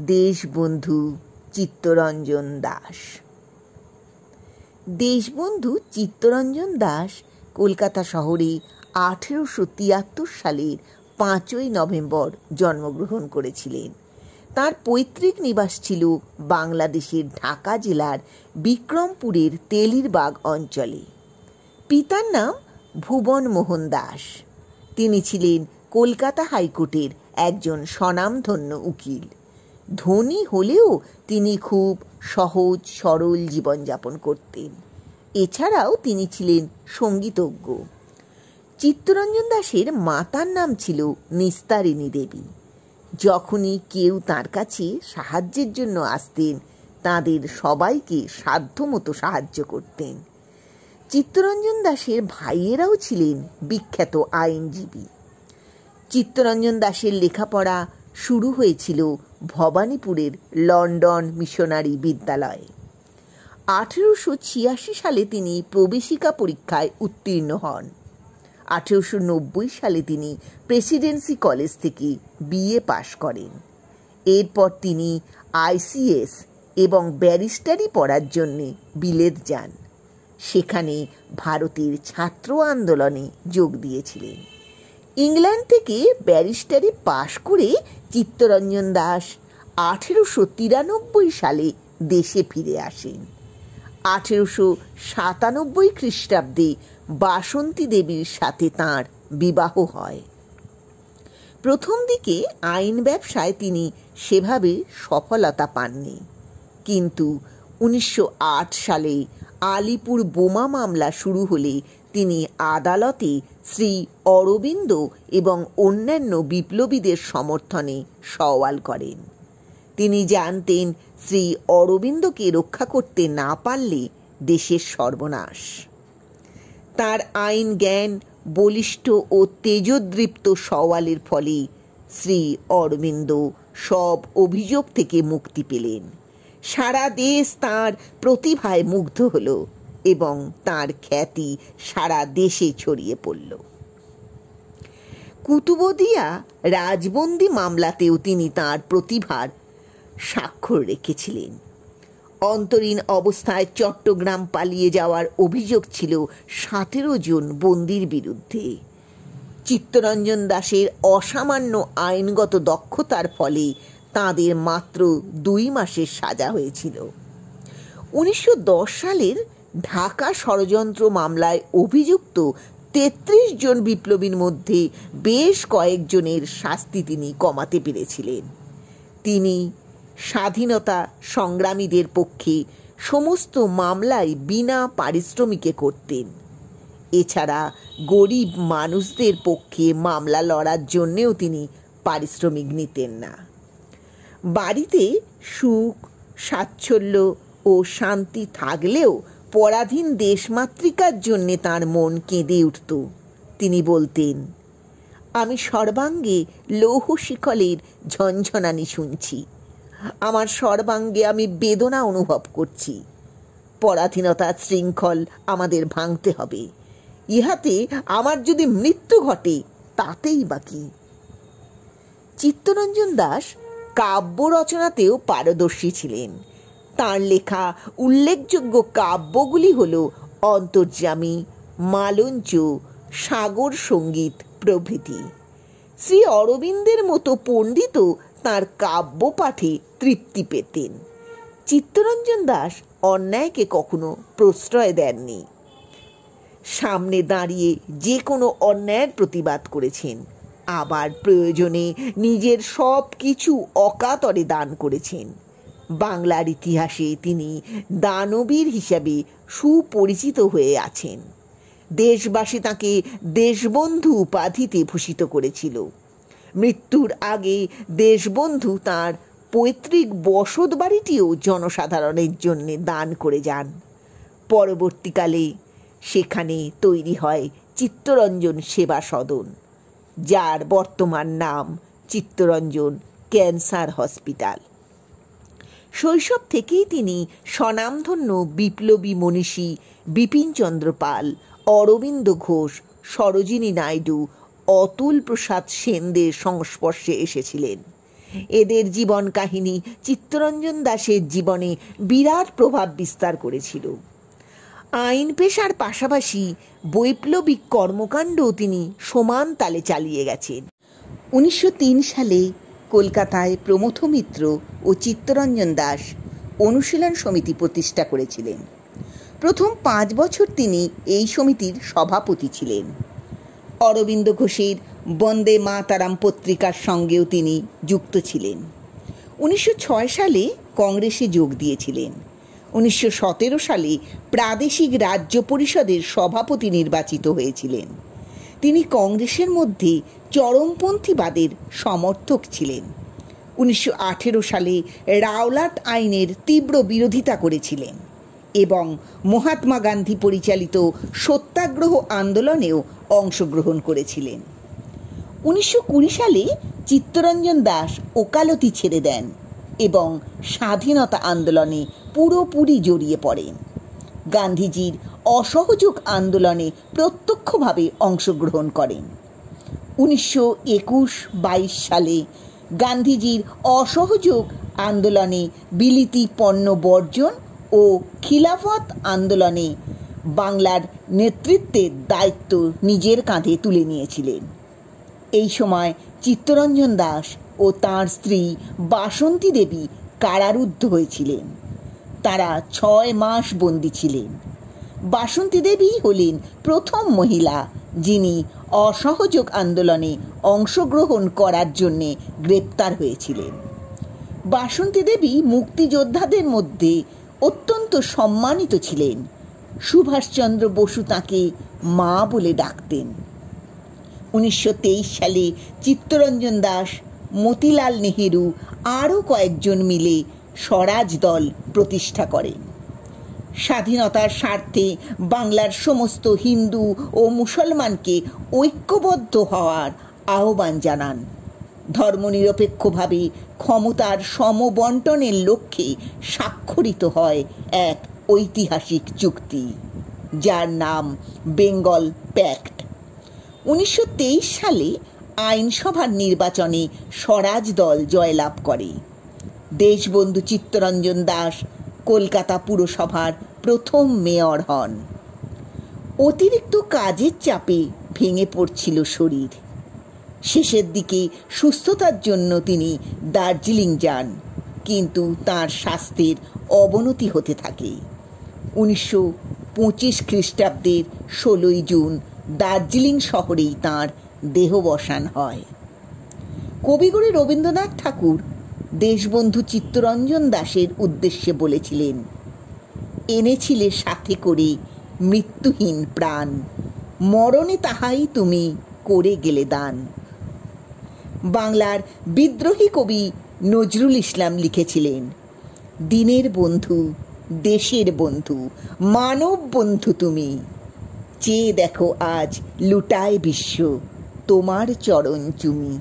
দেশবন্ধু চিত্তরঞ্জন দাস। দেশবন্ধু চিত্তরঞ্জন দাস কলকাতা শহরে আঠেরোশো তিয়াত্তর সালের পাঁচই নভেম্বর জন্মগ্রহণ করেছিলেন। তার পৈতৃক নিবাস ছিল বাংলাদেশের ঢাকা জেলার বিক্রমপুরের তেলিরবাগ অঞ্চলে। পিতার নাম ভুবন মোহন দাস। তিনি ছিলেন কলকাতা হাইকোর্টের একজন স্বনামধন্য উকিল। ধনী হলেও তিনি খুব সহজ, সরল জীবনযাপন করতেন। এছাড়াও তিনি ছিলেন সঙ্গীতজ্ঞ। চিত্তরঞ্জন দাসের মাতার নাম ছিল নিস্তারিণী দেবী। যখনই কেউ তার কাছে সাহায্যের জন্য আসতেন, তাদের সবাইকে সাধ্যমতো সাহায্য করতেন। চিত্তরঞ্জন দাসের ভাইয়েরাও ছিলেন বিখ্যাত আইনজীবী। চিত্তরঞ্জন দাসের লেখাপড়া শুরু হয়েছিল ভবানীপুরের লন্ডন মিশনারি বিদ্যালয়ে। আঠেরোশো ছিয়াশি সালে তিনি প্রবেশিকা পরীক্ষায় উত্তীর্ণ হন। আঠেরোশো নব্বই সালে তিনি প্রেসিডেন্সি কলেজ থেকে বিএ পাশ করেন। এরপর তিনি আইসিএস এবং ব্যারিস্টারি পড়ার জন্যে বিলেত যান। সেখানে ভারতের ছাত্র আন্দোলনে যোগ দিয়েছিলেন। ইংল্যান্ড থেকে ব্যারিস্টারি পাশ করে চিত্তরঞ্জন দাস আঠেরোশো তিরানব্বই সালে দেশে ফিরে আসেন। আঠেরোশো সাতানব্বই খ্রিস্টাব্দে বাসন্তী দেবীর সাথে তাঁর বিবাহ হয়। প্রথম দিকে আইন ব্যবসায় তিনি সেভাবে সফলতা পাননি। কিন্তু উনিশশো আট সালে আলিপুর বোমা মামলা শুরু হলে তিনি আদালতে শ্রী অরবিন্দ এবং অন্যান্য বিপ্লবীদের সমর্থনে সওয়াল করেন। তিনি জানতেন শ্রী অরবিন্দকে রক্ষা করতে না পারলে দেশের সর্বনাশ। তার আইন জ্ঞান, বলিষ্ঠ ও তেজদৃপ্ত সওয়ালের ফলে শ্রী অরবিন্দ সব অভিযোগ থেকে মুক্তি পেলেন। সারা দেশ তার প্রতিভায় মুগ্ধ হল এবং তার খ্যাতি সারা দেশে ছড়িয়ে পড়ল। কুতুবদিয়া রাজবন্দি মামলাতেও তিনি তার প্রতিভার স্বাক্ষর রেখেছিলেন। অন্তরীণ অবস্থায় চট্টগ্রাম পালিয়ে যাওয়ার অভিযোগ ছিল সতেরো জন বন্দির বিরুদ্ধে। চিত্তরঞ্জন দাসের অসামান্য আইনগত দক্ষতার ফলে তাদের মাত্র দুই মাসের সাজা হয়েছিল। উনিশশো দশ সালের ঢাকা ষড়যন্ত্র মামলায় অভিযুক্ত তেত্রিশ জন বিপ্লবীর মধ্যে বেশ কয়েকজনের শাস্তি তিনি কমাতে পেরেছিলেন। তিনি স্বাধীনতা সংগ্রামীদের পক্ষে সমস্ত মামলাই বিনা পারিশ্রমিকে করতেন। এছাড়া গরিব মানুষদের পক্ষে মামলা লড়ার জন্যেও তিনি পারিশ্রমিক নিতেন না। বাড়িতে সুখ, সাচ্ছল্য ও শান্তি থাকলেও পরাধীন দেশমাতৃকার জন্যে তার মন কেঁদে উঠত। তিনি বলতেন, আমি সর্বাঙ্গে লৌহ শিকলের ঝনঝনানি শুনছি। আমার সর্বাঙ্গে আমি বেদনা অনুভব করছি। পরাধীনতার শৃঙ্খল আমাদের ভাঙতে হবে। ইহাতে আমার যদি মৃত্যু ঘটে, তাতেই বাকি চিত্তরঞ্জন দাস কাব্য রচনাতেও পারদর্শী ছিলেন। তার লেখা উল্লেখযোগ্য কাব্যগুলি হল অন্তর্যামী, মালঞ্চ, সাগর সংগীত প্রভৃতি। শ্রী অরবিন্দের মতো পণ্ডিত তাঁর কাব্য পাঠে তৃপ্তি পেতেন। চিত্তরঞ্জন দাস অন্যায়কে কখনো প্রশ্রয় দেননি। সামনে দাঁড়িয়ে যে কোনো অন্যায়ের প্রতিবাদ করেছেন। আবার প্রয়োজনে নিজের সব কিছু অকাতরে দান করেছেন। বাংলার ইতিহাসে তিনি দানবীর হিসাবে সুপরিচিত হয়ে আছেন। দেশবাসী তাকে দেশবন্ধু উপাধিতে ভূষিত করেছিল। মৃত্যুর আগে দেশবন্ধু তার পৈতৃক বসত বাড়িটিও জনসাধারণের জন্য দান করে যান। পরবর্তীকালে সেখানে তৈরি হয় চিত্তরঞ্জন সেবা সদন। যার বর্তমান নাম চিত্তরঞ্জন ক্যান্সার হসপিটাল। শৈশব থেকেই তিনি স্বনামধন্য বিপ্লবী মনীষী বিপিনচন্দ্র পাল, অরবিন্দ ঘোষ, সরোজিনী নাইডু, অতুল প্রসাদ সেনদের সংস্পর্শে এসেছিলেন। এদের জীবন কাহিনী চিত্তরঞ্জন দাসের জীবনে বিরাট প্রভাব বিস্তার করেছিল। আইন পেশার পাশাপাশি বৈপ্লবিক কর্মকাণ্ডও তিনি সমান তালে চালিয়ে গেছেন। উনিশশো তিন সালে কলকাতায় প্রমথ মিত্র ও চিত্তরঞ্জন দাস অনুশীলন সমিতি প্রতিষ্ঠা করেছিলেন। প্রথম পাঁচ বছর তিনি এই সমিতির সভাপতি ছিলেন। অরবিন্দ ঘোষের বন্দে মাতারাম পত্রিকার সঙ্গেও তিনি যুক্ত ছিলেন। উনিশশো ছয় সালে কংগ্রেসে যোগ দিয়েছিলেন। উনিশশো সতেরো সালে প্রাদেশিক রাজ্য পরিষদের সভাপতি নির্বাচিত হয়েছিলেন। তিনি কংগ্রেসের মধ্যে চরমপন্থীবাদের সমর্থক ছিলেন। উনিশশো আঠেরো সালে রাওলাট আইনের তীব্র বিরোধিতা করেছিলেন এবং মহাত্মা গান্ধী পরিচালিত সত্যাগ্রহ আন্দোলনেও অংশগ্রহণ করেছিলেন। উনিশশো কুড়ি সালে চিত্তরঞ্জন দাস ওকালতি ছেড়ে দেন। এবং স্বাধীনতা আন্দোলনে পুরোপুরি জড়িয়ে পড়েন। গান্ধীজির অসহযোগ আন্দোলনে প্রত্যক্ষভাবে অংশগ্রহণ করেন। উনিশশো একুশ বাইশ সালে গান্ধীজির অসহযোগ আন্দোলনে বিলিতি পণ্য বর্জন ও খিলাফত আন্দোলনে বাংলার নেতৃত্বের দায়িত্ব নিজের কাঁধে তুলে নিয়েছিলেন। এই সময় চিত্তরঞ্জন দাস ও তাঁর স্ত্রী বাসন্তী দেবী কারারুদ্ধ হয়েছিলেন। তারা ছয় মাস বন্দী ছিলেন। বাসন্তী দেবী হলেন প্রথম মহিলা যিনি অসহযোগ আন্দোলনে অংশগ্রহণ করার জন্যে গ্রেপ্তার হয়েছিলেন। বাসন্তী দেবী মুক্তিযোদ্ধাদের মধ্যে অত্যন্ত সম্মানিত ছিলেন। সুভাষচন্দ্র বসু তাকে মা বলে ডাকতেন। উনিশশো তেইশ সালে চিত্তরঞ্জন দাস মতিলাল নেহেরু আরও কয়েকজন মিলে স্বরাজ দল প্রতিষ্ঠা করেন স্বাধীনতার স্বার্থে বাংলার সমস্ত হিন্দু ও মুসলমানকে ঐক্যবদ্ধ হওয়ার আহ্বান জানান। ধর্মনিরপেক্ষভাবে ক্ষমতার সমবন্টনের লক্ষ্যে স্বাক্ষরিত হয় এক ঐতিহাসিক চুক্তি, যার নাম বেঙ্গল প্যাক্ট। উনিশশো তেইশ সালে আইনসভার নির্বাচনে স্বরাজ দল জয়লাভ করে। দেশবন্ধু চিত্তরঞ্জন দাস কলকাতা পুরসভার প্রথম মেয়র হন। অতিরিক্ত কাজের চাপে ভেঙে পড়ছিল শরীর। শেষের দিকে সুস্থতার জন্য তিনি দার্জিলিং যান, কিন্তু তার স্বাস্থ্যের অবনতি হতে থাকে। উনিশশো পঁচিশ খ্রিস্টাব্দের ষোলোই জুন দার্জিলিং শহরেই তাঁর দেহবসান হয়। কবিগুরু রবীন্দ্রনাথ ঠাকুর দেশবন্ধু চিত্তরঞ্জন দাসের উদ্দেশ্যে বলেছিলেন, এনেছিলে সাথে করে মৃত্যুহীন প্রাণ, মরণে তাহাই তুমি করে গেলে দান। বাংলার বিদ্রোহী কবি নজরুল ইসলাম লিখেছিলেন, দিনের বন্ধু, দেশের বন্ধু, মানব বন্ধু তুমি। চেয়ে দেখো আজ লুটায় বিশ্ব তোমার চরণ চুমি।